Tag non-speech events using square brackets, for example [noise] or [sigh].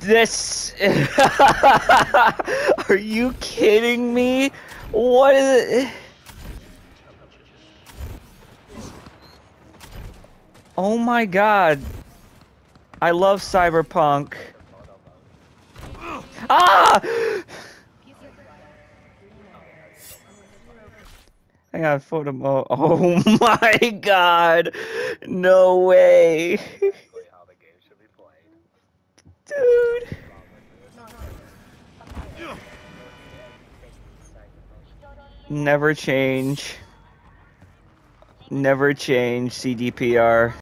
This. [laughs] Are you kidding me? What is it? Oh my god. I love Cyberpunk. Ah! I got photo mo- [laughs] Oh my god! No way! [laughs] Never change. Never change CDPR.